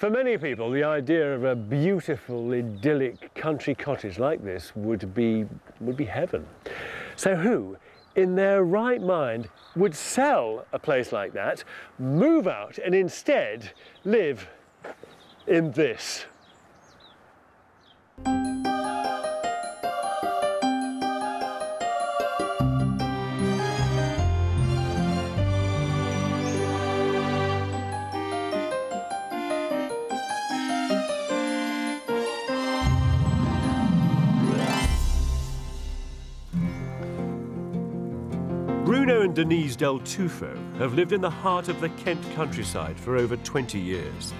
For many people, the idea of a beautiful, idyllic country cottage like this would be, would be heaven. So who, in their right mind, would sell a place like that, move out and instead live in this? Denise Del Tufo have lived in the heart of the Kent countryside for over 20 years.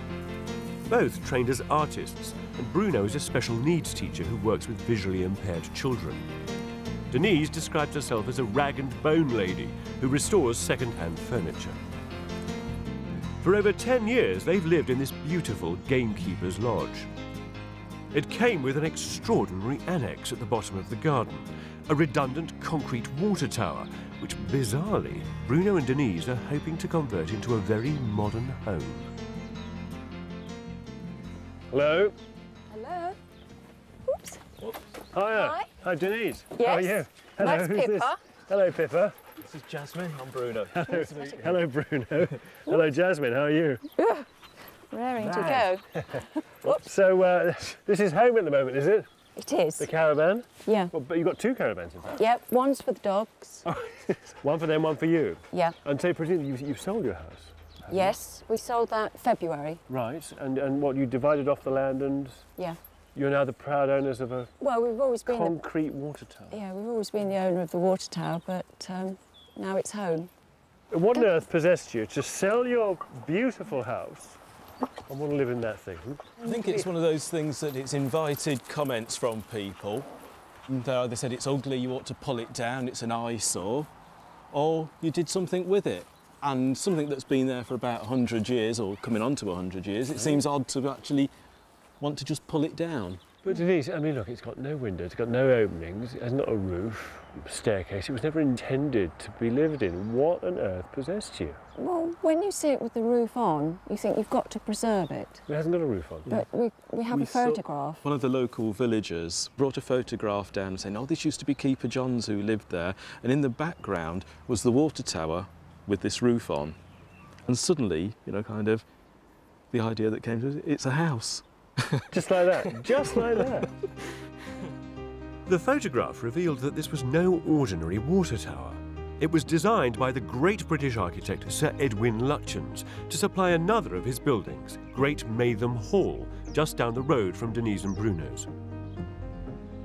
Both trained as artists, and Bruno is a special needs teacher who works with visually impaired children. Denise describes herself as a rag and bone lady who restores second-hand furniture. For over 10 years, they've lived in this beautiful gamekeeper's lodge. It came with an extraordinary annex at the bottom of the garden, a redundant concrete water tower which bizarrely Bruno and Denise are hoping to convert into a very modern home. Hello. Hello. Oops. Hiya. Hi. Hi, Denise. Yes. How are you? Hello, That's who's this? Pippa. Hello, Pippa. This is Jasmine. I'm Bruno. Hello, Bruno. Hello, Jasmine. How are you? Raring to go. So, uh, this is home at the moment, is it? It is. The caravan? Yeah. Well, but you've got two caravans, in fact. Yep. One's for the dogs. one for them, one for you. Yeah. And so, presumably, you've, you've sold your house. Yes. We sold that February. Right. And, and what, you divided off the land and Yeah. you're now the proud owners of a Well, we've always been. The, concrete water tower. yeah, we've always been the owner of the water tower, but um, now it's home. What on earth possessed you to sell your beautiful house? I want to live in that thing. I think it's one of those things that it's invited comments from people. Uh, they either said it's ugly, you ought to pull it down, it's an eyesore, or you did something with it. And something that's been there for about 100 years, or coming on to 100 years, it seems odd to actually want to just pull it down. But Denise, I mean, look, it's got no windows, it's got no openings, it has not a roof, staircase. It was never intended to be lived in. What on earth possessed you? Well, when you see it with the roof on, you think you've got to preserve it. It hasn't got a roof on. But we, we have We a photograph. One of the local villagers brought a photograph down saying, oh, this used to be Keeper Johns who lived there. And in the background was the water tower with this roof on. And suddenly, you know, kind of the idea that came to us, it's a house. Just like that. Just like that. The photograph revealed that this was no ordinary water tower. It was designed by the great British architect Sir Edwin Lutyens to supply another of his buildings, Great Maytham Hall, just down the road from Denise and Bruno's.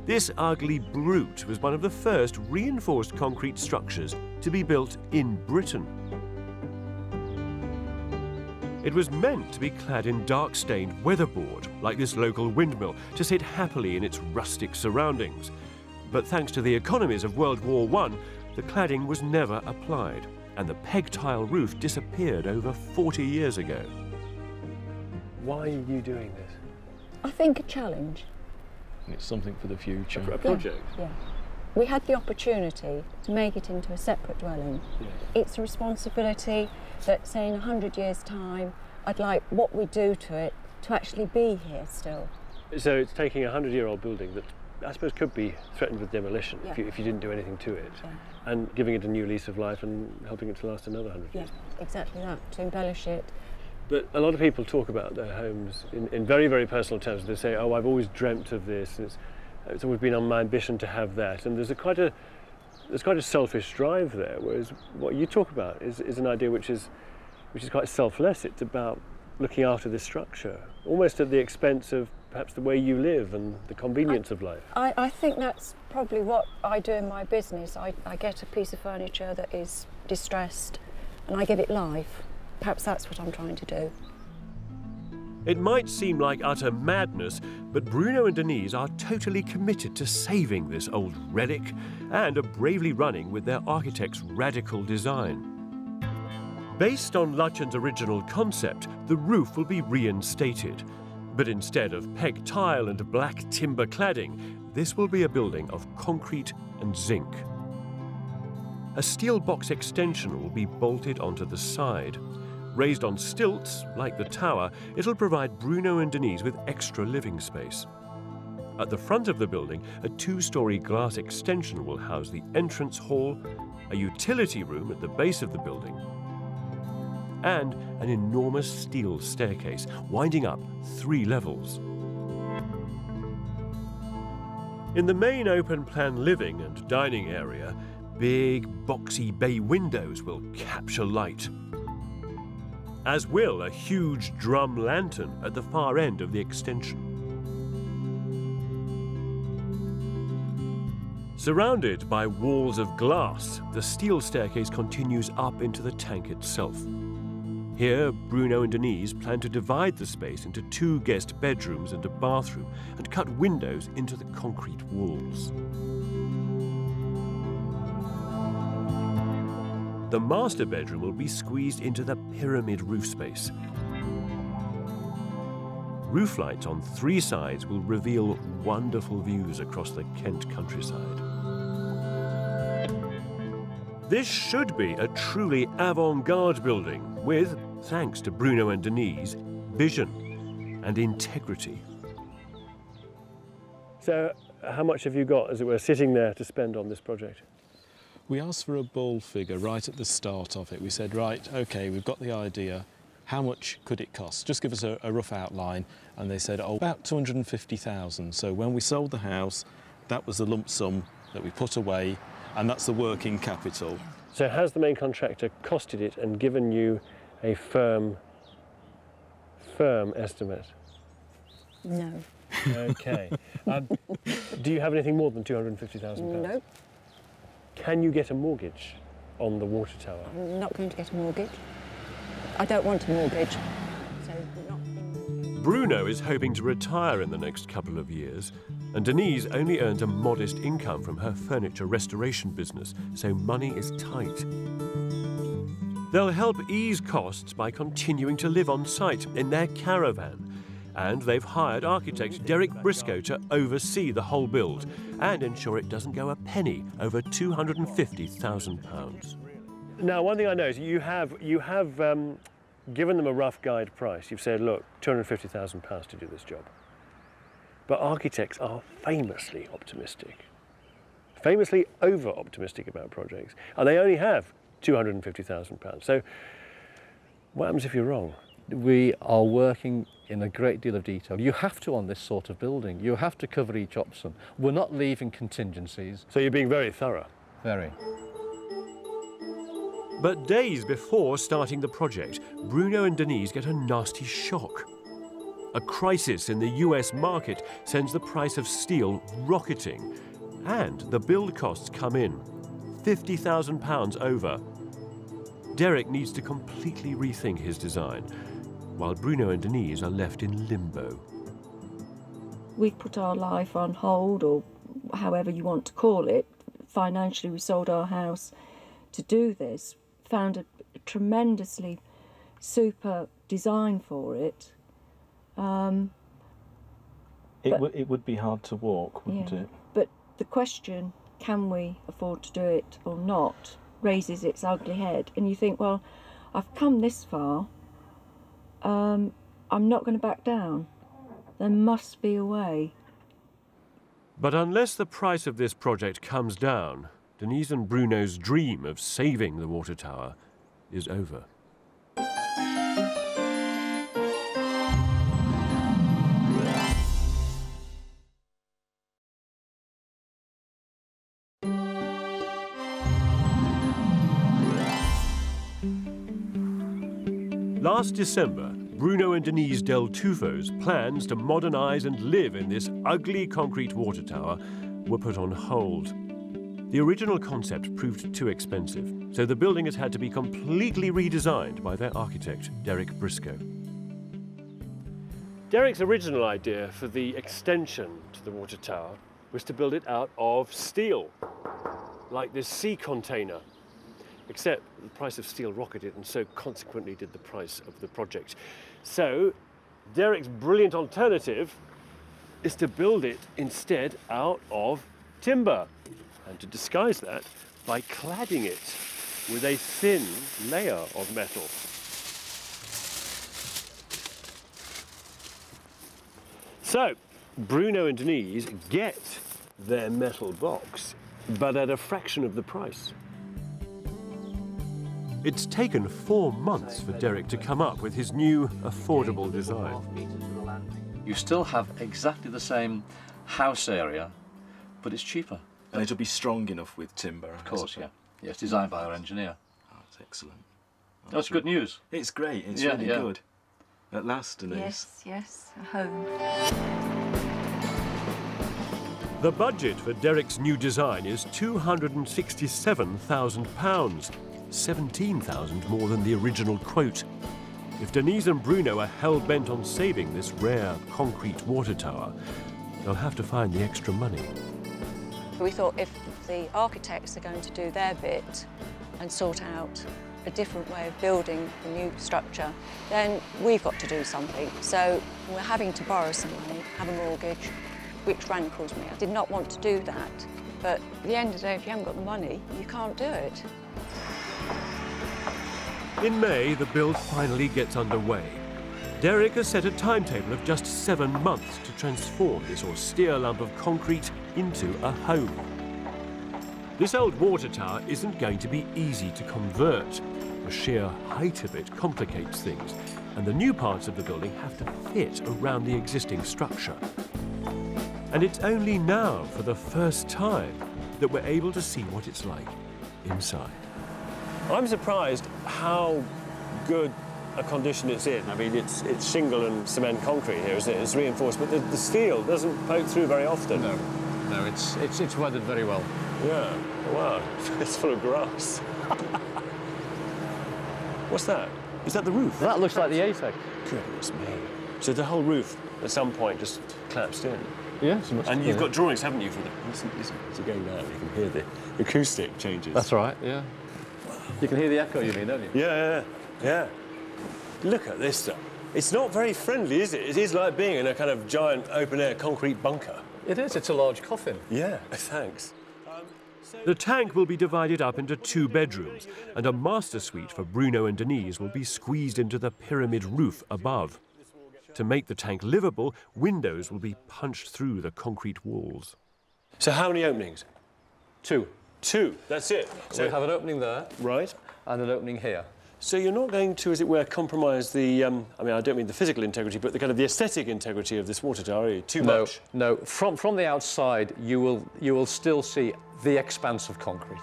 This ugly brute was one of the first reinforced concrete structures to be built in Britain. It was meant to be clad in dark-stained weatherboard, like this local windmill, to sit happily in its rustic surroundings. But thanks to the economies of World War I, the cladding was never applied, and the peg tile roof disappeared over 40 years ago. Why are you doing this? I think a challenge. It's something for the future. A project? Yeah. We had the opportunity to make it into a separate dwelling. It's a responsibility that, say, in 100 years' time, I'd like what we do to it to actually be here still. So it's taking a 100-year-old building that I suppose could be threatened with demolition if, you, if you didn't do anything to it, Yeah. and giving it a new lease of life and helping it to last another 100 Yeah, years. exactly that, to embellish it. But a lot of people talk about their homes in, in very, very personal terms. They say, "Oh, I've always dreamt of this. It's, always been on my ambition to have that." And there's a quite a there's quite a selfish drive there. Whereas what you talk about is, is an idea which is which is quite selfless. It's about looking after this structure, almost at the expense of perhaps the way you live and the convenience of life. I, I think that's probably what I do in my business. I, I get a piece of furniture that is distressed and I give it life. Perhaps that's what I'm trying to do. It might seem like utter madness, but Bruno and Denise are totally committed to saving this old relic and are bravely running with their architect's radical design. Based on Lutyens' original concept, the roof will be reinstated. But instead of peg tile and black timber cladding, this will be a building of concrete and zinc. A steel box extension will be bolted onto the side. Raised on stilts, like the tower, it'll provide Bruno and Denise with extra living space. At the front of the building, a two-storey glass extension will house the entrance hall, a utility room at the base of the building, and an enormous steel staircase winding up three levels. In the main open-plan living and dining area, big, boxy bay windows will capture light, as will a huge drum lantern at the far end of the extension. Surrounded by walls of glass, the steel staircase continues up into the tank itself. Here, Bruno and Denise plan to divide the space into two guest bedrooms and a bathroom and cut windows into the concrete walls. The master bedroom will be squeezed into the pyramid roof space. Roof lights on three sides will reveal wonderful views across the Kent countryside. This should be a truly avant-garde building with, thanks to Bruno and Denise, vision and integrity. So, how much have you got, as it were, sitting there to spend on this project? We asked for a ball figure right at the start of it. We said, right, OK, we've got the idea. How much could it cost? Just give us a, a rough outline. And they said, oh, about 250,000. So when we sold the house, that was the lump sum that we put away and that's the working capital. So has the main contractor costed it and given you a firm, firm estimate? No. Okay. um, do you have anything more than £250,000? No. Can you get a mortgage on the water tower? I'm not going to get a mortgage. I don't want a mortgage. So not Bruno is hoping to retire in the next couple of years and Denise only earns a modest income from her furniture restoration business, so money is tight. They'll help ease costs by continuing to live on site in their caravan. And they've hired architect Derek Briscoe to oversee the whole build and ensure it doesn't go a penny over £250,000. Now, one thing I know is you have, you have um, given them a rough guide price. You've said, look, £250,000 to do this job. But architects are famously optimistic, famously over optimistic about projects, and they only have £250,000. So, what happens if you're wrong? We are working in a great deal of detail. You have to on this sort of building. You have to cover each option. We're not leaving contingencies. So you're being very thorough? Very. But days before starting the project, Bruno and Denise get a nasty shock. A crisis in the US market sends the price of steel rocketing, and the build costs come in £50,000 over. Derek needs to completely rethink his design, while Bruno and Denise are left in limbo. We've put our life on hold, or however you want to call it. Financially, we sold our house to do this, found a tremendously super design for it um, it, but, it would be hard to walk, wouldn't yeah. it? But the question, can we afford to do it or not, raises its ugly head. And you think, well, I've come this far, um, I'm not going to back down. There must be a way. But unless the price of this project comes down, Denise and Bruno's dream of saving the water tower is over. Last December, Bruno and Denise Del Tufo's plans to modernise and live in this ugly concrete water tower were put on hold. The original concept proved too expensive, so the building has had to be completely redesigned by their architect, Derek Briscoe. Derek's original idea for the extension to the water tower was to build it out of steel, like this sea container except the price of steel rocketed and so consequently did the price of the project. So Derek's brilliant alternative is to build it instead out of timber and to disguise that by cladding it with a thin layer of metal. So, Bruno and Denise get their metal box, but at a fraction of the price. It's taken four months for Derek to come up with his new affordable design. You still have exactly the same house area, but it's cheaper. And it'll be strong enough with timber. Of course, yeah. Yeah, it's designed by our engineer. Oh, that's excellent. That's good news. It's great. It's Yeah, really yeah. good. At last, Denise. Yes, yes, a home. The budget for Derek's new design is £267,000, 17,000 more than the original quote. If Denise and Bruno are hell-bent on saving this rare concrete water tower, they'll have to find the extra money. We thought if the architects are going to do their bit and sort out a different way of building the new structure, then we've got to do something. So we're having to borrow some money, have a mortgage, which rankles me. I did not want to do that. But at the end of the day, if you haven't got the money, you can't do it. In May, the build finally gets underway. Derek has set a timetable of just seven months to transform this austere lump of concrete into a home. This old water tower isn't going to be easy to convert. The sheer height of it complicates things, and the new parts of the building have to fit around the existing structure. And it's only now, for the first time, that we're able to see what it's like inside. I'm surprised how good a condition it's in. I mean, it's, it's shingle and cement concrete here, isn't it? It's reinforced, but the, the steel doesn't poke through very often. No, no, it's, it's, it's weathered very well. Yeah. Wow. It's full of grass. What's that? Is that the roof? That looks like the ATEC. Goodness me. So the whole roof at some point just collapsed in. Yes, And you've got drawings, haven't you, for the... Listen, listen. It's again now. You can hear the acoustic changes. That's right, yeah. You can hear the echo, you mean, don't you? Yeah, yeah, yeah. Look at this stuff. It's not very friendly, is it? It is like being in a kind of giant open-air concrete bunker. It is, it's a large coffin. Yeah, thanks. Um, the tank will be divided up into two bedrooms, and a master suite for Bruno and Denise will be squeezed into the pyramid roof above. To make the tank livable, windows will be punched through the concrete walls. So how many openings? Two. Two. That's it. So we have an opening there right. and an opening here. So you're not going to, as it were, compromise the. Um, I mean, I don't mean the physical integrity, but the kind of the aesthetic integrity of this water tower. Are you? Too No, much. no. From, from the outside, you will, you will still see the expanse of concrete.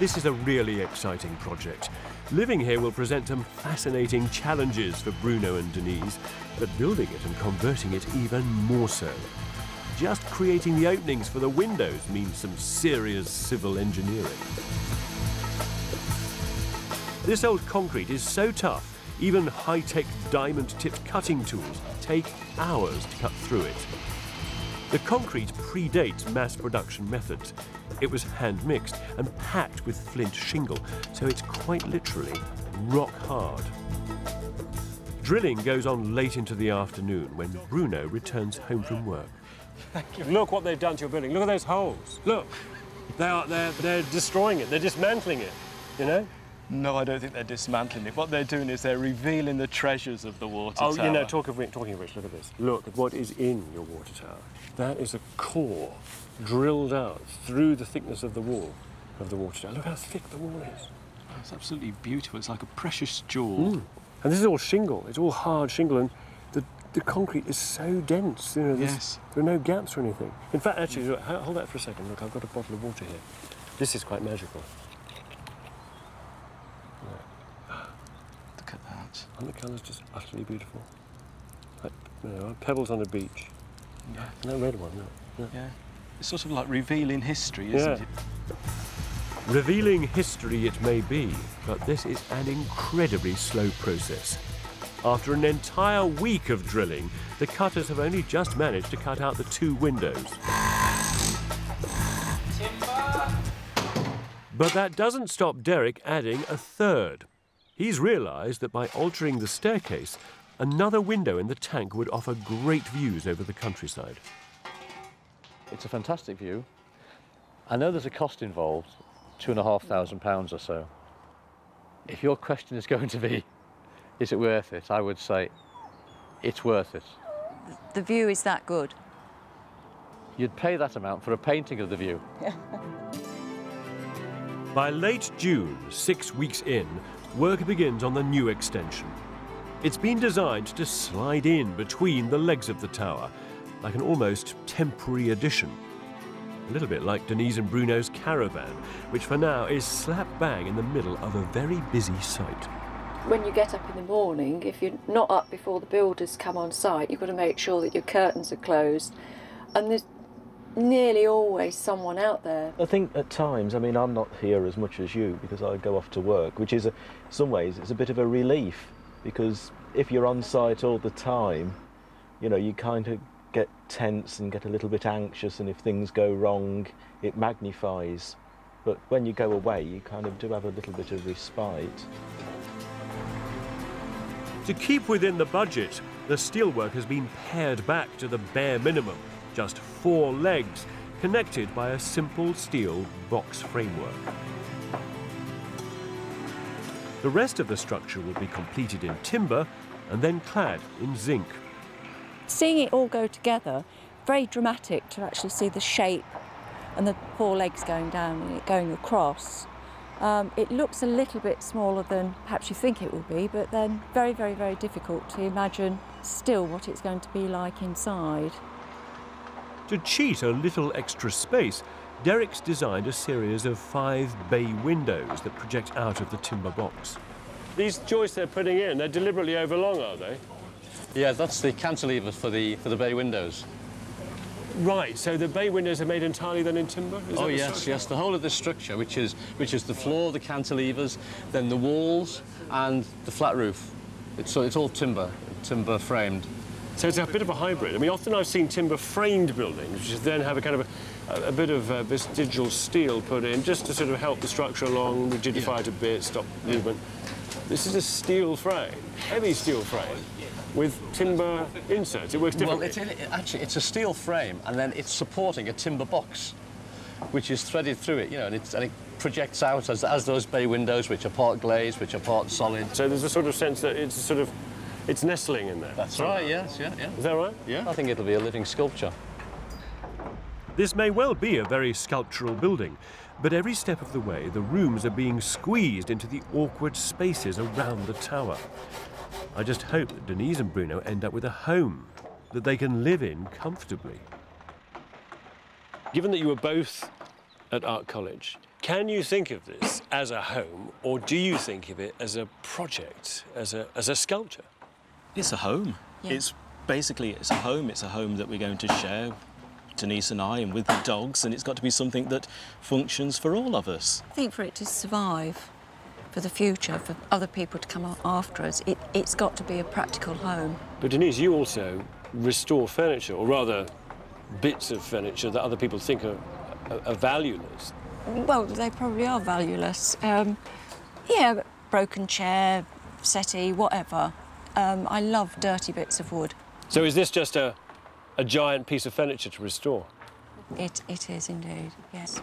This is a really exciting project. Living here will present some fascinating challenges for Bruno and Denise, but building it and converting it even more so. Just creating the openings for the windows means some serious civil engineering. This old concrete is so tough, even high-tech diamond-tipped cutting tools take hours to cut through it. The concrete predates mass production methods. It was hand mixed and packed with flint shingle, so it's quite literally rock hard. Drilling goes on late into the afternoon when Bruno returns home from work. Look what they've done to your building. Look at those holes. Look, they are, they're, they're destroying it. They're dismantling it, you know? No, I don't think they're dismantling it. What they're doing is they're revealing the treasures of the water tower. Oh, tower. you know, talk of, talking of which, look at this. Look at what is in your water tower. That is a core drilled out through the thickness of the wall of the water tower. Look how thick the wall is. It's absolutely beautiful. It's like a precious jewel. Mm. And this is all shingle. It's all hard shingle, and the, the concrete is so dense. You know, Yes. there are no gaps or anything. In fact, actually, look, hold that for a second. Look, I've got a bottle of water here. This is quite magical. Look at that. Aren't the colours just utterly beautiful? Like, you know, pebbles on a beach. Yeah. No red one, no. no. Yeah. It's sort of like revealing history, isn't Yeah. it? Revealing history it may be, but this is an incredibly slow process. After an entire week of drilling, the cutters have only just managed to cut out the two windows. But that doesn't stop Derek adding a third. He's realised that by altering the staircase, another window in the tank would offer great views over the countryside. It's a fantastic view. I know there's a cost involved, two and a half thousand pounds or so. If your question is going to be, is it worth it? I would say it's worth it. the view is that good. You'd pay that amount for a painting of the view. By late June, six weeks in, work begins on the new extension. It's been designed to slide in between the legs of the tower, like an almost temporary addition. A little bit like Denise and Bruno's caravan, which for now is slap bang in the middle of a very busy site. When you get up in the morning, if you're not up before the builders come on site, you've got to make sure that your curtains are closed. And there's nearly always someone out there. I think at times, I mean, I'm not here as much as you because I go off to work, which is, a, some ways, it's a bit of a relief because if you're on site all the time, you know, you kind of get tense and get a little bit anxious, and if things go wrong, it magnifies. But when you go away, you kind of do have a little bit of respite. To keep within the budget, the steelwork has been pared back to the bare minimum, just four legs, connected by a simple steel box framework. The rest of the structure will be completed in timber and then clad in zinc. Seeing it all go together, very dramatic to actually see the shape and the four legs going down and it going across. Um, it looks a little bit smaller than perhaps you think it will be, but then very, very, very difficult to imagine still what it's going to be like inside. To cheat a little extra space, Derek's designed a series of five bay windows that project out of the timber box. These joists they're putting in, they're deliberately overlong, are they? Yeah, that's the cantilever for the, for the bay windows. Right, so the bay windows are made entirely then in timber? Is oh yes, structure? yes. The whole of this structure, which is which is the floor, the cantilevers, then the walls, and the flat roof. It's so it's all timber, timber framed. So it's a bit of a hybrid. I mean, often I've seen timber framed buildings, which then have a kind of a, a bit of uh, vestigial steel put in just to sort of help the structure along, rigidify it a bit, stop movement. This is a steel frame, heavy steel frame, with timber inserts. It works Well, differently. it's in, it- actually it's a steel frame, and then it's supporting a timber box, which is threaded through it. You know, and, it's, and it projects out as, as those bay windows, which are part glazed, which are part solid. So there's a sort of sense that it's sort of, it's nestling in there. That's right. Yes. Yeah. Yeah. Is that right? Yeah. I think it'll be a living sculpture. This may well be a very sculptural building, but every step of the way the rooms are being squeezed into the awkward spaces around the tower. I just hope that Denise and Bruno end up with a home that they can live in comfortably. Given that you were both at Art College, can you think of this as a home or do you think of it as a project, as a, as a sculpture? It's a home. Yeah. It's basically it's a home. It's a home that we're going to share, Denise and I, and with the dogs, and it's got to be something that functions for all of us. I think for it to survive for the future, for other people to come after us, it, it's got to be a practical home. But Denise, you also restore furniture, or rather bits of furniture that other people think are, are, are valueless. Well, they probably are valueless. Um, yeah, broken chair, settee, whatever. Um, I love dirty bits of wood. So is this just a, a giant piece of furniture to restore? It, it is indeed, yes.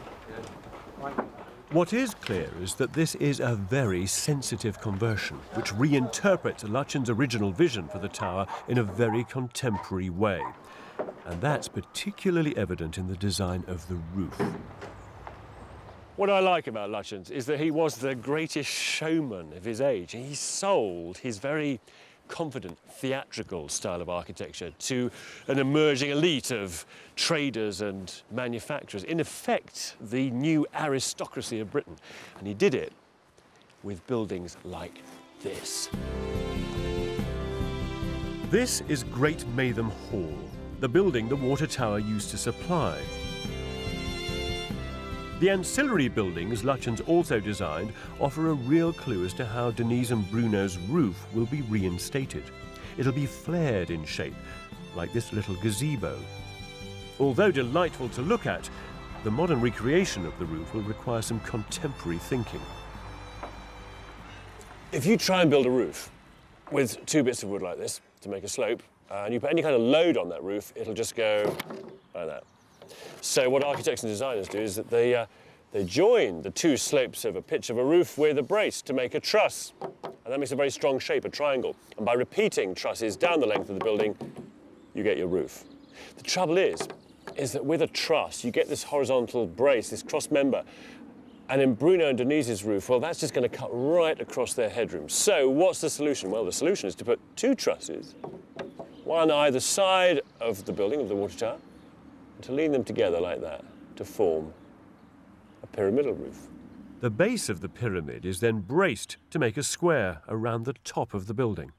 What is clear is that this is a very sensitive conversion, which reinterprets Lutyens' original vision for the tower in a very contemporary way. And that's particularly evident in the design of the roof. What I like about Lutyens is that he was the greatest showman of his age. He sold his very confident theatrical style of architecture to an emerging elite of traders and manufacturers. In effect, the new aristocracy of Britain. And he did it with buildings like this. This is Great Maytham Hall, the building the water tower used to supply. The ancillary buildings Lutyens also designed offer a real clue as to how Denise and Bruno's roof will be reinstated. It'll be flared in shape, like this little gazebo. Although delightful to look at, the modern recreation of the roof will require some contemporary thinking. If you try and build a roof with two bits of wood like this to make a slope, uh, and you put any kind of load on that roof, it'll just go like that. So what architects and designers do is that they, uh, they join the two slopes of a pitch of a roof with a brace to make a truss. And that makes a very strong shape, a triangle. And by repeating trusses down the length of the building, you get your roof. The trouble is, is that with a truss, you get this horizontal brace, this cross member, and in Bruno and Denise's roof, well, that's just going to cut right across their headroom. So what's the solution? Well, the solution is to put two trusses, one either side of the building, of the water tower, to lean them together like that to form a pyramidal roof. The base of the pyramid is then braced to make a square around the top of the building.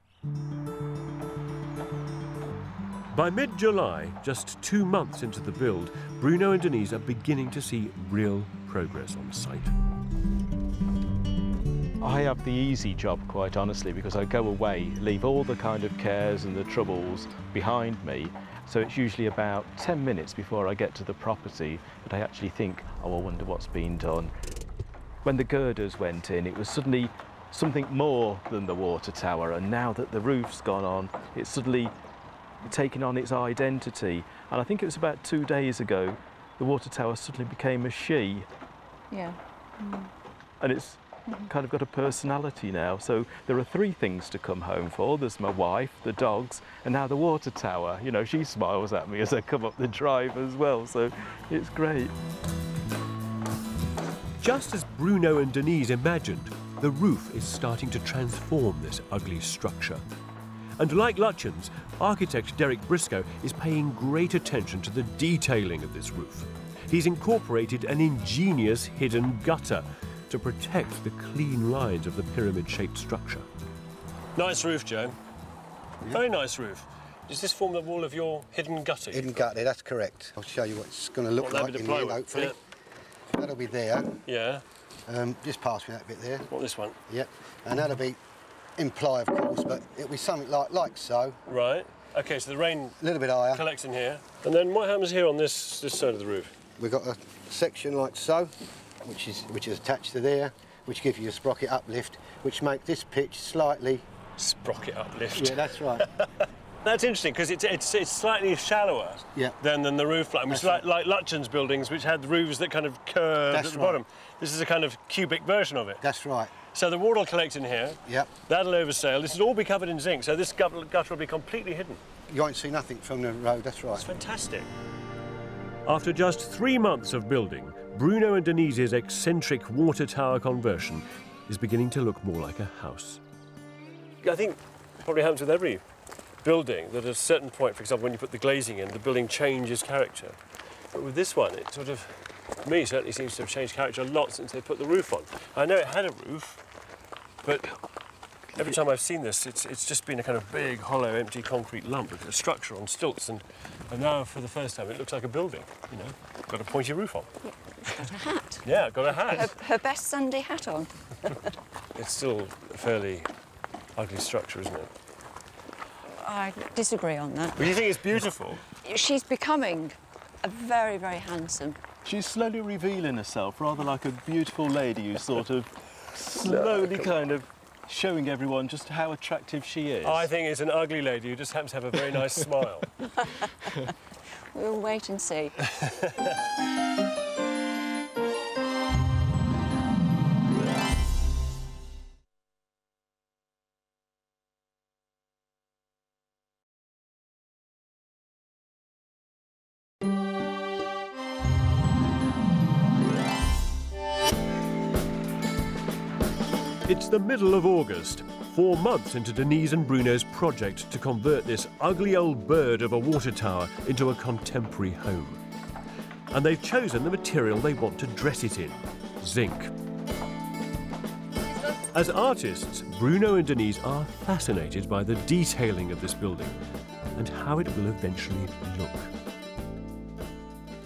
By mid-July, just two months into the build, Bruno and Denise are beginning to see real progress on site. I have the easy job, quite honestly, because I go away, leave all the kind of cares and the troubles behind me. So it's usually about 10 minutes before I get to the property that I actually think, oh, I wonder what's been done. When the girders went in, it was suddenly something more than the water tower. And now that the roof's gone on, it's suddenly taken on its identity. And I think it was about two days ago, the water tower suddenly became a she. Yeah. And it's kind of got a personality now. So there are three things to come home for. There's my wife, the dogs, and now the water tower. You know, she smiles at me as I come up the drive as well. So it's great. Just as Bruno and Denise imagined, the roof is starting to transform this ugly structure. And like Lutyens, architect Derek Briscoe is paying great attention to the detailing of this roof. He's incorporated an ingenious hidden gutter to protect the clean lines of the pyramid-shaped structure. Nice roof, Joe. Very nice roof. Does this form the wall of your hidden gutter? Hidden gutter, that's correct. I'll show you what it's going to look What, like in here, plywood? hopefully. Yeah. That'll be there. Yeah. Um, just pass me that bit there. What, this one? Yep. And that'll be in ply, of course, but it'll be something like like so. Right. Okay, so the rain A little bit higher. collects in here. And then what happens here on this, this side of the roof? We've got a section like so, which is which is attached to there, which gives you a sprocket uplift, which make this pitch slightly. Sprocket uplift. Yeah, that's right. That's interesting because it's, it's, it's slightly shallower Yeah. than, than the roof line, which is like, like Lutyens' buildings, which had roofs that kind of curved That's at the right. bottom. This is a kind of cubic version of it. that's right. So the water will collect in here. Yep. That'll oversail. This will all be covered in zinc, so this gutter gutter will be completely hidden. You won't see nothing from the road. That's right. It's fantastic. After just three months of building, Bruno and Denise's eccentric water tower conversion is beginning to look more like a house. I think probably happens with every building that at a certain point, for example, when you put the glazing in, the building changes character. But with this one, it sort of, to me, certainly seems to have changed character a lot since they put the roof on. I know it had a roof, but every time I've seen this, it's, it's just been a kind of big, hollow, empty concrete lump, with a structure on stilts, and, and now for the first time it looks like a building, you know, got a pointy roof on. Got a hat. Yeah, got a hat. Her, her best Sunday hat on. It's still a fairly ugly structure, isn't it? I disagree on that. But you think it's beautiful? She's becoming a very, very handsome. She's slowly revealing herself, rather like a beautiful lady who's sort of slowly kind of showing everyone just how attractive she is. I think it's an ugly lady who just happens to have a very nice smile. We'll wait and see. It's the middle of August, four months into Denise and Bruno's project to convert this ugly old bird of a water tower into a contemporary home. And they've chosen the material they want to dress it in zinc. As artists, Bruno and Denise are fascinated by the detailing of this building and how it will eventually look.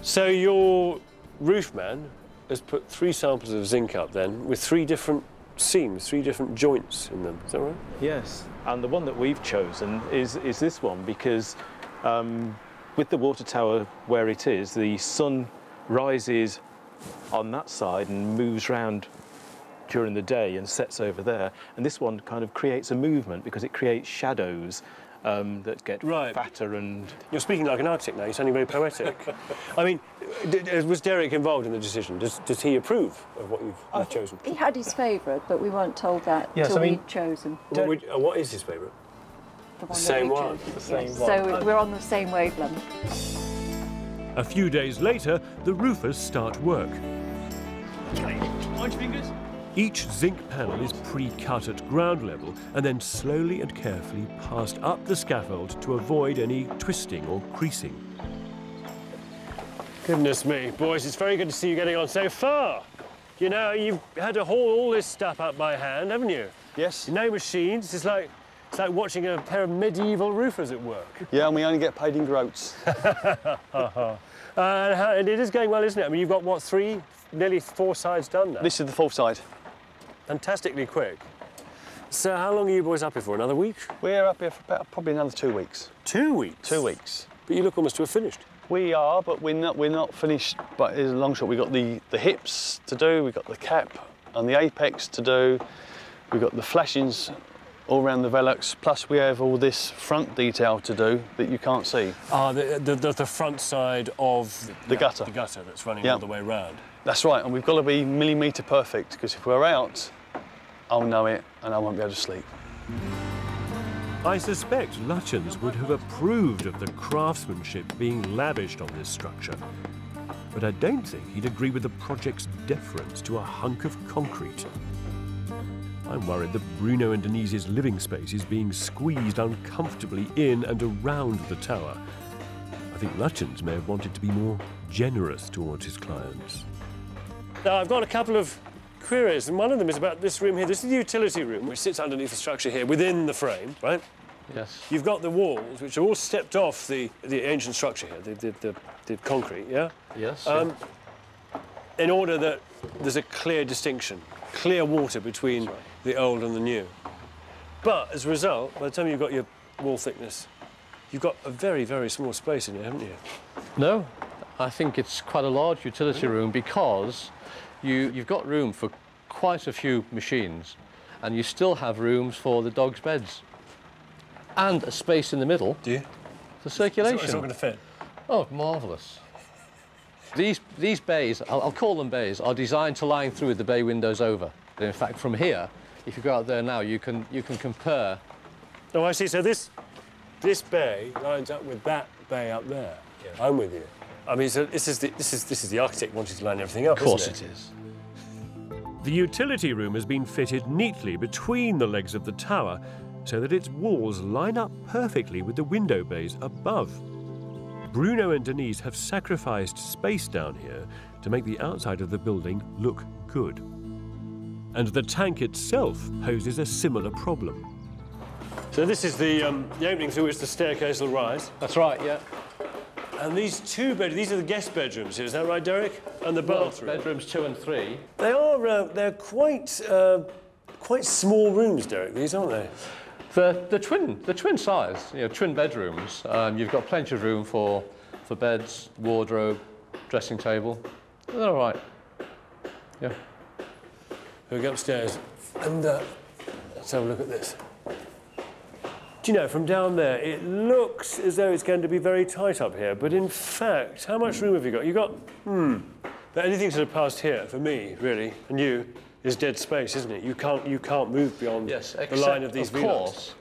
So your roofman has put three samples of zinc up then with three different seams, three different joints in them. Is that right? Yes, and the one that we've chosen is, is this one because um, with the water tower where it is, the sun rises on that side and moves round during the day and sets over there. And this one kind of creates a movement because it creates shadows um, that get Right. fatter and You're speaking like an architect now. You're sounding very poetic. I mean, d- d- was Derek involved in the decision? Does, does he approve of what you've, you've chosen? He had his favourite, but we weren't told that Yes, till I mean- we'd chosen. What, would- uh, what is his favourite? the one Same that we one, the same Yes, one. So we're on the same wavelength. A few days later, the roofers start work. Each zinc panel is pre-cut at ground level and then slowly and carefully passed up the scaffold to avoid any twisting or creasing. Goodness me, boys, it's very good to see you getting on so far. You know, you've had to haul all this stuff up by hand, haven't you? Yes. No machines. It's like it's like watching a pair of medieval roofers at work. Yeah, and we only get paid in groats. Uh, and how- and it is going well, isn't it? I mean, you've got what three, nearly four sides done now. this is the fourth side. Fantastically quick. So, how long are you boys up here for? Another week? We're up here for about probably another two weeks. Two weeks. Two weeks. But you look almost to have finished. We are, but we're not. We're not finished. But it's a long shot. We've got the the hips to do. we've got the cap and the apex to do. we've got the flashings all around the Velux. Plus, we have all this front detail to do that you can't see. Ah, the, the, the, the front side of The gutter. The gutter that's running Yeah. all the way round. That's right, and we've got to be millimetre perfect because if we're out, I'll know it and I won't be able to sleep. I suspect Lutyens would have approved of the craftsmanship being lavished on this structure. But I don't think he'd agree with the project's deference to a hunk of concrete. I'm worried that Bruno and Denise's living space is being squeezed uncomfortably in and around the tower. I think Lutyens may have wanted to be more generous towards his clients. Now, I've got a couple of queries, and one of them is about this room here. This is the utility room, which sits underneath the structure here, within the frame, right? Yes. You've got the walls, which are all stepped off the, the ancient structure here, the, the, the, the concrete, yeah? Yes. Um, in order that there's a clear distinction, clear water between the old and the new. But as a result, by the time you've got your wall thickness, you've got a very, very small space in here, haven't you? No, I think it's quite a large utility room because you, you've got room for quite a few machines and you still have rooms for the dogs' beds and a space in the middle Do you? for circulation. It's not going to fit. Oh, marvellous. These, these bays, I'll, I'll call them bays, are designed to line through with the bay windows over. In fact, from here, if you go out there now, you can, you can compare. Oh, I see. So this, this bay lines up with that bay up there. Yeah. I'm with you. I mean, so this is the, this is this is the architect wanting to line everything up. Of course isn't it is. The utility room has been fitted neatly between the legs of the tower so that its walls line up perfectly with the window bays above. Bruno and Denise have sacrificed space down here to make the outside of the building look good. And the tank itself poses a similar problem. So this is the, um, the opening through which the staircase will rise. That's right, yeah. And these two bed these are the guest bedrooms here, is that right, Derek? And the bathroom. Bedrooms two and three. They are, uh, they're quite, uh, quite small rooms, Derek, these, aren't they? The, the twin, the twin size, you know, twin bedrooms. Um, you've got plenty of room for, for beds, wardrobe, dressing table. They're all right. Yeah. We'll go upstairs and uh, let's have a look at this. Do you know, from down there, it looks as though it's going to be very tight up here, but in fact, how much room have you got? You've got, hmm, anything sort of past here, for me, really, and you, is dead space, isn't it? You can't, you can't move beyond Yes, the line of these of course,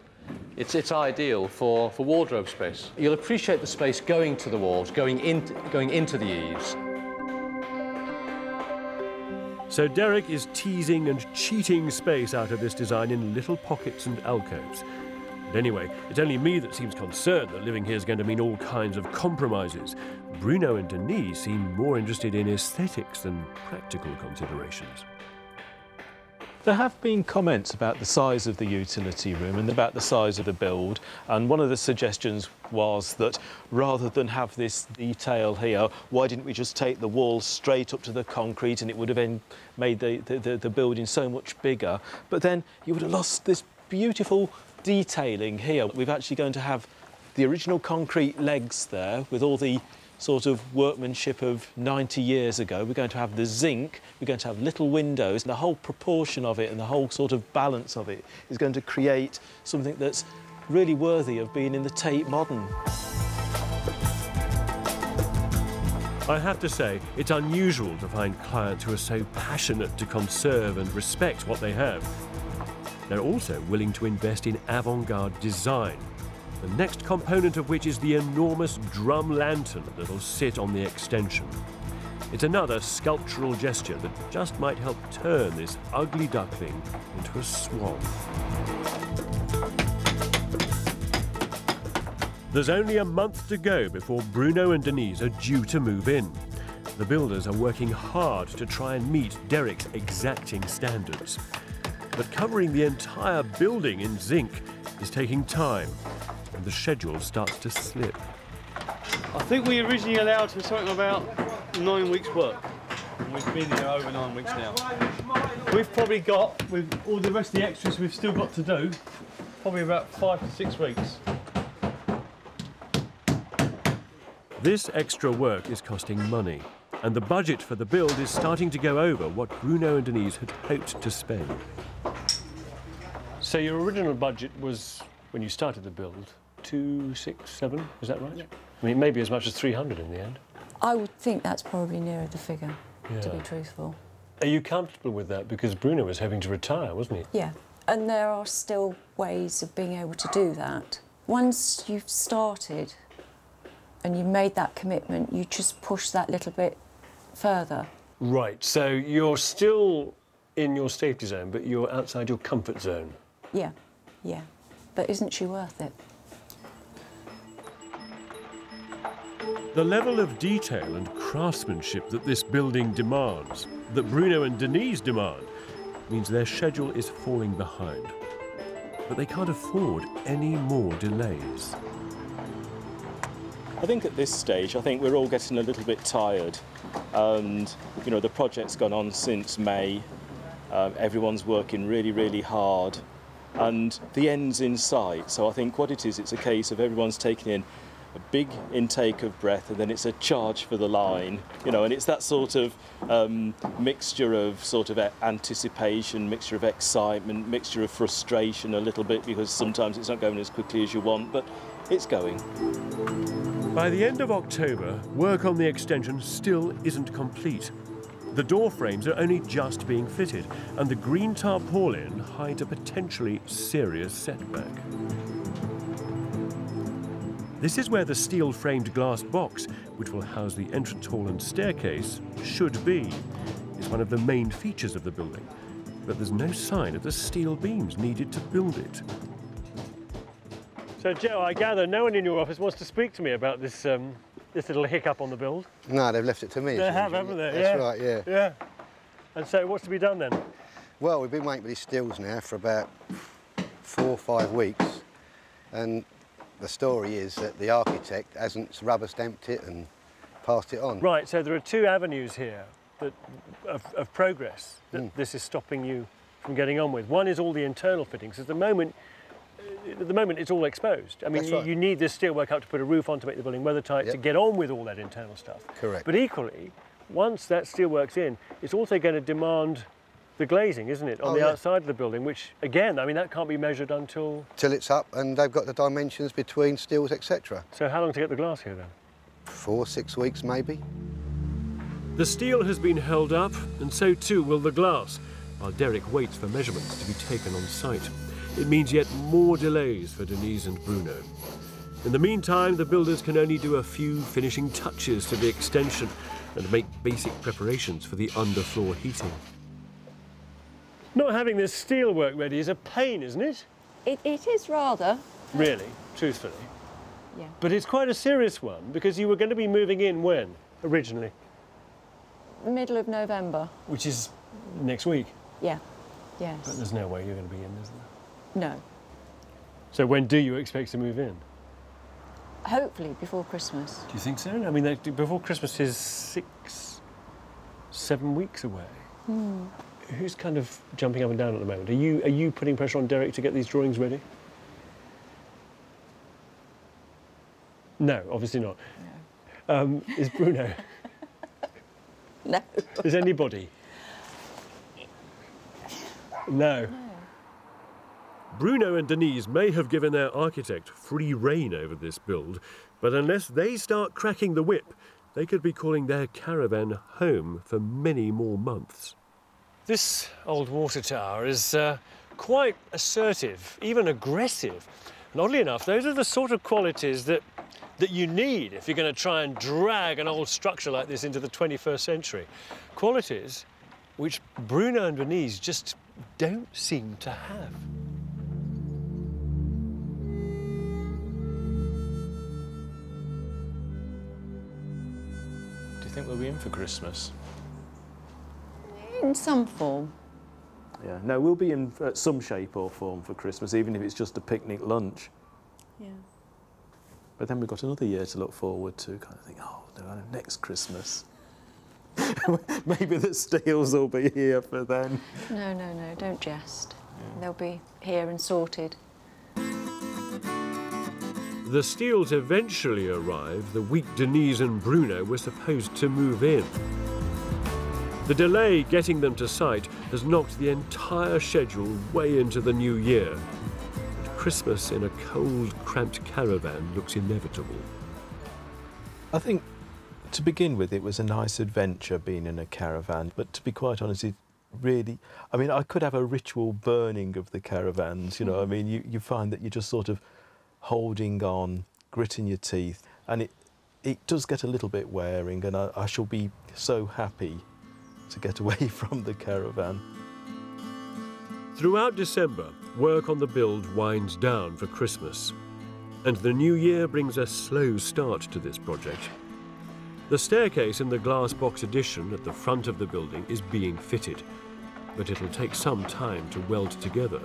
it's, it's ideal for, for wardrobe space. You'll appreciate the space going to the walls, going, in, going into the eaves. So Derek is teasing and cheating space out of this design in little pockets and alcoves. And anyway, it's only me that seems concerned that living here is going to mean all kinds of compromises. Bruno and Denise seem more interested in aesthetics than practical considerations. There have been comments about the size of the utility room and about the size of the build, and one of the suggestions was that rather than have this detail here, why didn't we just take the walls straight up to the concrete and it would have made the, the, the, the building so much bigger. But then you would have lost this beautiful detailing here. We're actually going to have the original concrete legs there with all the sort of workmanship of 90 years ago. We're going to have the zinc, we're going to have little windows, and the whole proportion of it and the whole sort of balance of it is going to create something that's really worthy of being in the Tate Modern. I have to say, it's unusual to find clients who are so passionate to conserve and respect what they have. They're also willing to invest in avant garde design, the next component of which is the enormous drum lantern that'll sit on the extension. It's another sculptural gesture that just might help turn this ugly duckling into a swan. There's only a month to go before Bruno and Denise are due to move in. The builders are working hard to try and meet Derek's exacting standards. But covering the entire building in zinc is taking time, and the schedule starts to slip. I think we originally allowed for something about nine weeks' work. And we've been here over nine weeks now. We've probably got, with all the rest of the extras we've still got to do, probably about five to six weeks. This extra work is costing money, and the budget for the build is starting to go over what Bruno and Denise had hoped to spend. So your original budget was, when you started the build, two, six, seven, is that right? I mean, maybe as much as 300 in the end. I would think that's probably nearer the figure, to be truthful. Are you comfortable with that? Because Bruno was hoping to retire, wasn't he? Yeah, and there are still ways of being able to do that. Once you've started and you've made that commitment, you just push that little bit further. Right, so you're still in your safety zone, but you're outside your comfort zone. Yeah, yeah. But isn't she worth it? The level of detail and craftsmanship that this building demands, that Bruno and Denise demand, means their schedule is falling behind. But they can't afford any more delays. I think at this stage, I think we're all getting a little bit tired. And, you know, the project's gone on since May. Um, everyone's working really, really hard. And the end's in sight. So I think what it is, it's a case of everyone's taking in a big intake of breath and then it's a charge for the line, you know, and it's that sort of um, mixture of sort of anticipation, mixture of excitement, mixture of frustration a little bit because sometimes it's not going as quickly as you want, but it's going. By the end of October, work on the extension still isn't complete. The door frames are only just being fitted, and the green tarpaulin hides a potentially serious setback. This is where the steel framed glass box, which will house the entrance hall and staircase, should be. It's one of the main features of the building, but there's no sign of the steel beams needed to build it. So, Joe, I gather no one in your office wants to speak to me about this, um, this little hiccup on the build. No, they've left it to me. They have, haven't they? That's Yeah. right, yeah. Yeah. And so, what's to be done then? Well, we've been waiting for these stills now for about four or five weeks, and the story is that the architect hasn't rubber stamped it and passed it on. Right. So there are two avenues here that, of, of progress that Hmm. this is stopping you from getting on with. One is all the internal fittings. At the moment, at the moment it's all exposed. I mean, you, right. you need this steelwork up to put a roof on to make the building weathertight to get on with all that internal stuff. Correct. But equally, once that steelwork's in, it's also going to demand the glazing, isn't it, on Oh, the yeah. outside of the building? Which, again, I mean, that can't be measured until. Till it's up and they've got the dimensions between steels, etc. So, how long to get the glass here then? Four, six weeks maybe. The steel has been held up, and so too will the glass, while Derek waits for measurements to be taken on site. It means yet more delays for Denise and Bruno. In the meantime, the builders can only do a few finishing touches to the extension and make basic preparations for the underfloor heating. Not having this steelwork ready is a pain, isn't it? It, it is rather. Really, truthfully. Yeah. But it's quite a serious one because you were going to be moving in when, originally? Middle of November. Which is next week. Yeah. But there's no way you're going to be in, is there? No. So when do you expect to move in? Hopefully before Christmas. Do you think so? I mean, before Christmas is six, seven weeks away. Who's kind of jumping up and down at the moment? Are you are you putting pressure on Derek to get these drawings ready? No, obviously not. Um, is Bruno? No. is anybody? No. Bruno and Denise may have given their architect free rein over this build, but unless they start cracking the whip, they could be calling their caravan home for many more months. This old water tower is uh, quite assertive, even aggressive. And oddly enough, those are the sort of qualities that, that you need if you're going to try and drag an old structure like this into the 21st century. Qualities which Bruno and Denise just don't seem to have. Think we'll be in for Christmas? In some form. Yeah, no, we'll be in uh, some shape or form for Christmas, even if it's just a picnic lunch. Yeah. But then we've got another year to look forward to, kind of think, oh, no, next Christmas. Maybe the Steels will be here for then. No, no, no, don't jest. They'll be here and sorted. The Steels eventually arrive the week Denise and Bruno were supposed to move in. The delay getting them to site has knocked the entire schedule way into the new year. And Christmas in a cold, cramped caravan looks inevitable. I think to begin with, it was a nice adventure being in a caravan, but to be quite honest, it really, I mean, I could have a ritual burning of the caravans, you know, I hmm. mean, you, you find that you're just sort of holding on, gritting your teeth, and it, it does get a little bit wearing, and I, I shall be so happy to get away from the caravan. Throughout December, work on the build winds down for Christmas. And the new year brings a slow start to this project. The staircase in the glass box addition at the front of the building is being fitted, but it'll take some time to weld together,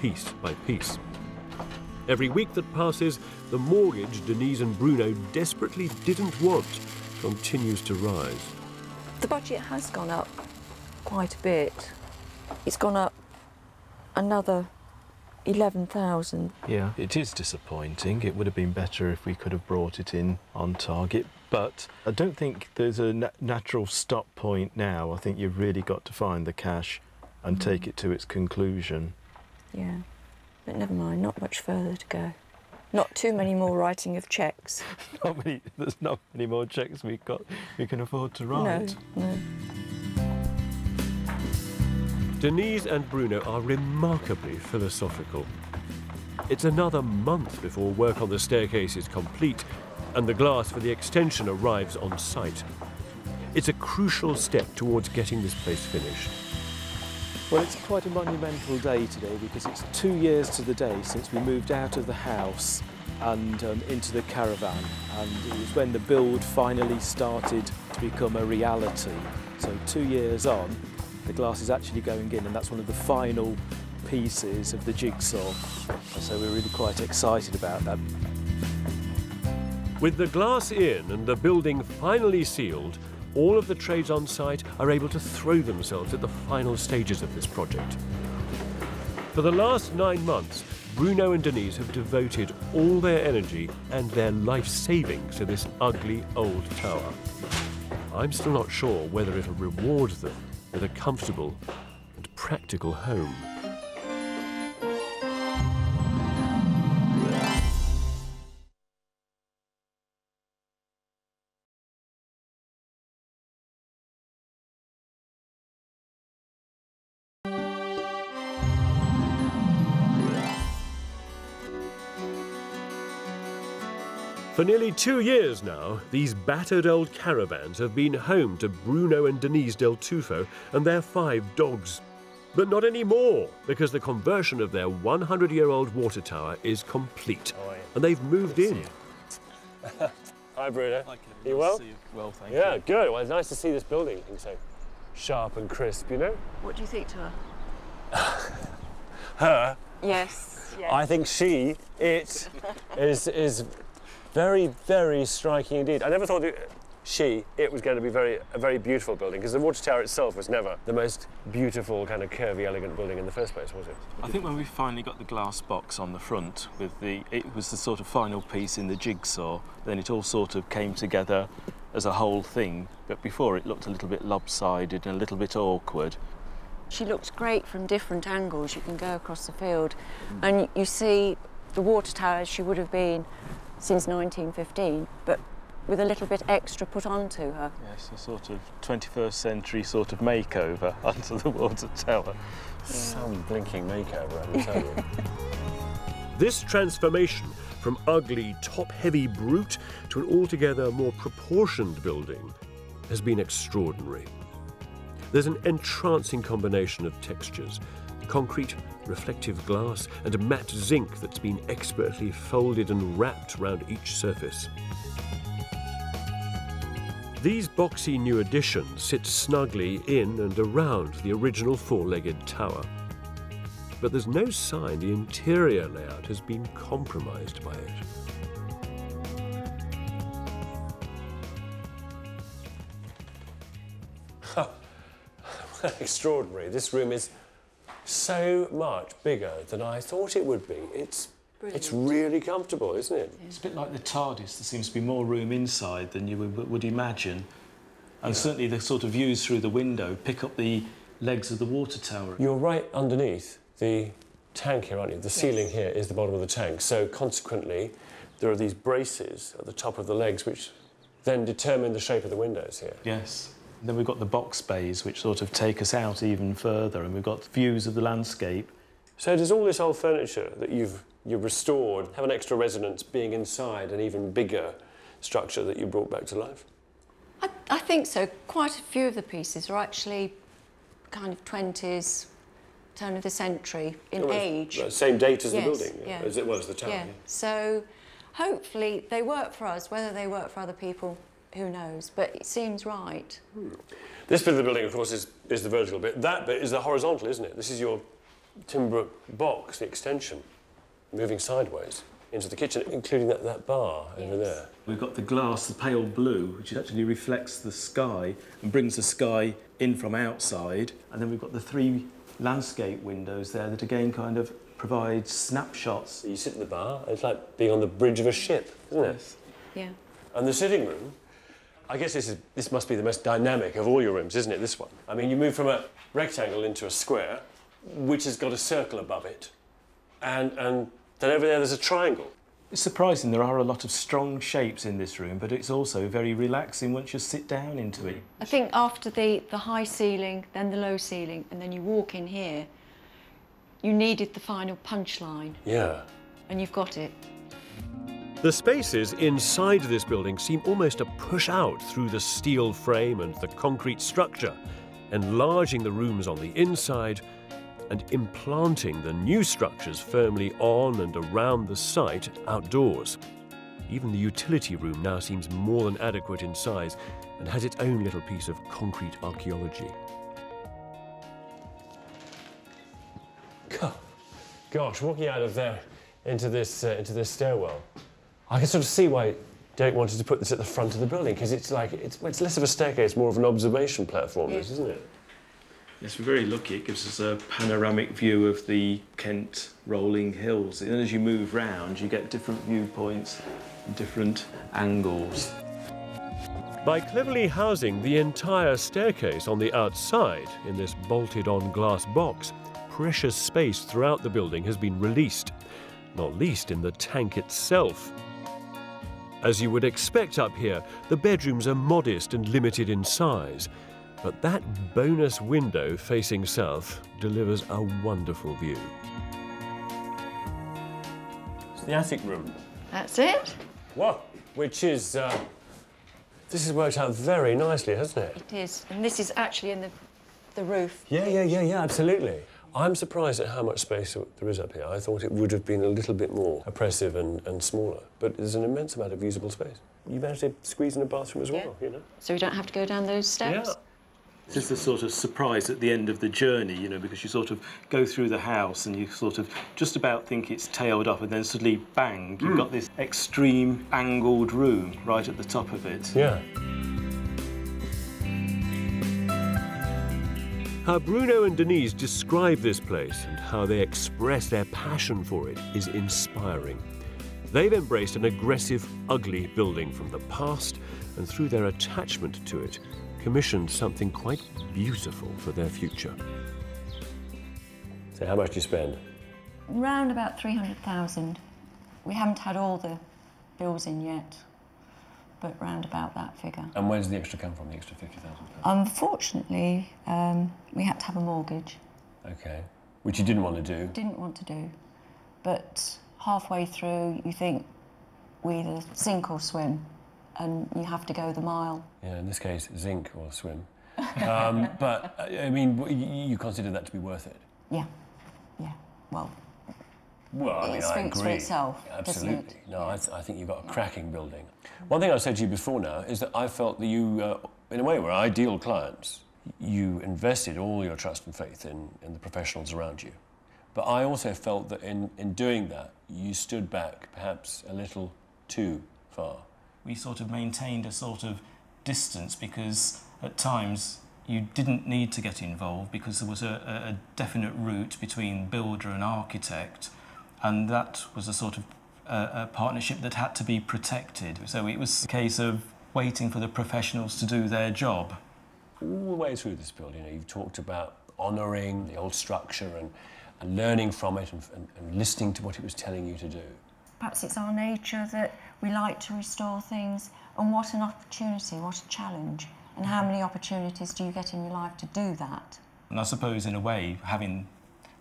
piece by piece. Every week that passes, the mortgage Denise and Bruno desperately didn't want continues to rise. The budget has gone up quite a bit. It's gone up another 11,000. Yeah, it is disappointing. It would have been better if we could have brought it in on target. But I don't think there's a na- natural stop point now. I think you've really got to find the cash and mm. take it to its conclusion. Yeah. But never mind, not much further to go. Not too many more writing of cheques. Not many, there's not many more checks we've got we can afford to write. No, no. Denise and Bruno are remarkably philosophical. It's another month before work on the staircase is complete and the glass for the extension arrives on site. It's a crucial step towards getting this place finished. Well, it's quite a monumental day today because it's two years to the day since we moved out of the house and um, into the caravan. And it was when the build finally started to become a reality. So, two years on, the glass is actually going in, and that's one of the final pieces of the jigsaw. So, we're really quite excited about that. With the glass in and the building finally sealed, all of the trades on site are able to throw themselves at the final stages of this project. For the last nine months, Bruno and Denise have devoted all their energy and their life savings to this ugly old tower. I'm still not sure whether it'll reward them with a comfortable and practical home. For nearly two years now, these battered old caravans have been home to Bruno and Denise Del Tufo and their five dogs. But not anymore, because the conversion of their 100 year old water tower is complete. Oh, and they've moved in. Hi, Bruno. You well? Well, thank you. Yeah, good. Well, it's nice to see this building looking so sharp and crisp, you know? What do you think to her? Her, Yes. yes. I think she, it, is, is very, very striking indeed. I never thought it, she, it was going to be very, a very beautiful building because the water tower itself was never the most beautiful, kind of curvy, elegant building in the first place, was it? I think when we finally got the glass box on the front with the it was the sort of final piece in the jigsaw, then it all sort of came together as a whole thing. But before it looked a little bit lopsided and a little bit awkward. She looks great from different angles. You can go across the field and you see the water tower as she would have been since 1915, but with a little bit extra put onto her. Yes, a sort of 21st century sort of makeover onto the water tower. Some blinking makeover, I can tell you. This transformation from ugly, top-heavy brute to an altogether more proportioned building has been extraordinary. There's an entrancing combination of textures, concrete, reflective glass and matte zinc that's been expertly folded and wrapped around each surface. These boxy new additions sit snugly in and around the original four-legged tower. But there's no sign the interior layout has been compromised by it. Extraordinary. This room is so much bigger than I thought it would be. It's it's really comfortable, isn't it? It's a bit like the TARDIS. There seems to be more room inside than you would, would imagine. And yeah. certainly the sort of views through the window pick up the legs of the water tower. You're right underneath the tank here, aren't you? The yes. ceiling here is the bottom of the tank. So consequently, there are these braces at the top of the legs which then determine the shape of the windows here. Yes. Then we've got the box bays, which sort of take us out even further, and we've got views of the landscape. So does all this old furniture that you've, you've restored have an extra resonance being inside an even bigger structure that you brought back to life? I, I think so. Quite a few of the pieces are actually kind of 20s, turn of the century in oh, age. Same date as yes, the building, yeah. as it was the tower. Yeah. yeah. So hopefully they work for us. Whether they work for other people, who knows? But it seems right. Hmm. This bit of the building, of course, is, is the vertical bit. That bit is the horizontal, isn't it? This is your timber box, the extension, moving sideways into the kitchen, including that, that bar yes. over there. We've got the glass, the pale blue, which actually reflects the sky and brings the sky in from outside. And then we've got the three landscape windows there that again kind of provide snapshots. You sit in the bar, it's like being on the bridge of a ship, isn't it? Yes. Yeah. And the sitting room, I guess this, is, this must be the most dynamic of all your rooms, isn't it, this one? I mean, you move from a rectangle into a square, which has got a circle above it, and, and then over there there's a triangle. It's surprising there are a lot of strong shapes in this room, but it's also very relaxing once you sit down into it. I think after the, the high ceiling, then the low ceiling, and then you walk in here, you needed the final punchline. Yeah. And you've got it. The spaces inside this building seem almost to push out through the steel frame and the concrete structure, enlarging the rooms on the inside and implanting the new structures firmly on and around the site outdoors. Even the utility room now seems more than adequate in size and has its own little piece of concrete archaeology. Gosh, walking out of there into this, uh, into this stairwell, I can sort of see why Derek wanted to put this at the front of the building because it's like it's, it's less of a staircase, more of an observation platform, yes. isn't it? Yes, we're very lucky. It gives us a panoramic view of the Kent rolling hills. And as you move round, you get different viewpoints different angles. By cleverly housing the entire staircase on the outside in this bolted-on glass box, precious space throughout the building has been released, not least in the tank itself. As you would expect up here, the bedrooms are modest and limited in size, but that bonus window facing south delivers a wonderful view. It's the attic room. That's it. What? Which is, uh, this has worked out very nicely, hasn't it? It is, and this is actually in the, the roof. Yeah, yeah, yeah, yeah, absolutely. I'm surprised at how much space there is up here. I thought it would have been a little bit more oppressive and, and smaller, but there's an immense amount of usable space. You managed to squeeze in a bathroom as well, yeah. you know? So we don't have to go down those steps? Yeah. This is the sort of surprise at the end of the journey, you know, because you sort of go through the house and you sort of just about think it's tailed up and then suddenly, bang, you've mm. got this extreme angled room right at the top of it. Yeah. How Bruno and Denise describe this place and how they express their passion for it is inspiring. They've embraced an aggressive, ugly building from the past and through their attachment to it, commissioned something quite beautiful for their future. So how much do you spend? Round about 300,000. We haven't had all the bills in yet but round about that figure. And where does the extra come from, the extra £50,000? Unfortunately, um, we had to have a mortgage. Okay. Which you didn't want to do? Didn't want to do. But halfway through you think we either sink or swim, and you have to go the mile. Yeah, in this case, zinc or swim. Um, but, uh, I mean, you you consider that to be worth it? Yeah, yeah. Well, Well, I It mean, I speaks for agree. itself, Absolutely. it? No, I, th- I think you've got a cracking building. One thing I said to you before now is that I felt that you, uh, in a way, were ideal clients. You invested all your trust and faith in, in the professionals around you. But I also felt that in, in doing that, you stood back perhaps a little too far. we sort of maintained a sort of distance because at times you didn't need to get involved because there was a, a a definite route between builder and architect and that was a sort of a, a partnership that had to be protected. So it was a case of waiting for the professionals to do their job. all the way through this building, you know, you've talked about honouring the old structure and, and learning from it and, and, and listening to what it was telling you to do. perhaps it's our nature that we like to restore things, and what an opportunity, what a challenge. And how many opportunities do you get in your life to do that? And I suppose, in a way, having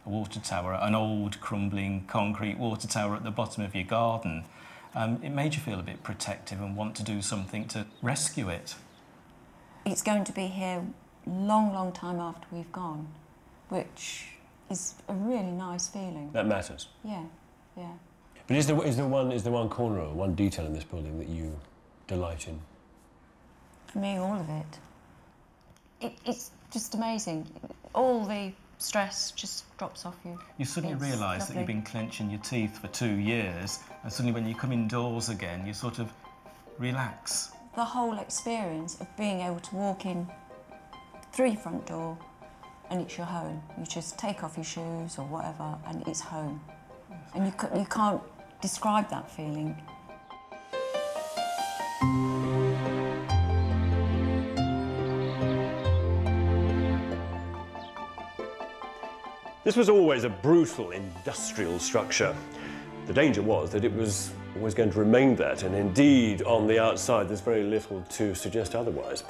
a water tower, an old crumbling concrete water tower at the bottom of your garden, um, it made you feel a bit protective and want to do something to rescue it. It's going to be here long, long time after we've gone, which is a really nice feeling. That matters. Yeah, yeah. But is there, is there, one, is there one corner or one detail in this building that you delight in? For me, all of it. it it's just amazing. All the stress just drops off you. You suddenly realise that you've been clenching your teeth for two years, and suddenly when you come indoors again, you sort of relax. the whole experience of being able to walk in through your front door and it's your home. You just take off your shoes or whatever and it's home. And you, you can't describe that feeling. This was always a brutal industrial structure. The danger was that it was always going to remain that, and indeed, on the outside, there's very little to suggest otherwise.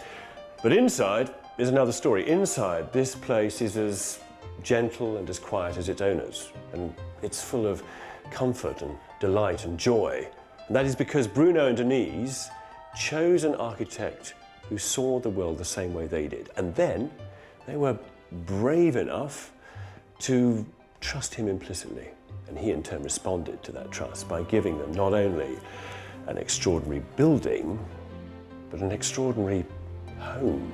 But inside is another story. Inside, this place is as gentle and as quiet as its owners, and it's full of comfort and delight and joy. And that is because Bruno and Denise chose an architect who saw the world the same way they did. And then they were brave enough to trust him implicitly. And he in turn responded to that trust by giving them not only an extraordinary building, but an extraordinary home.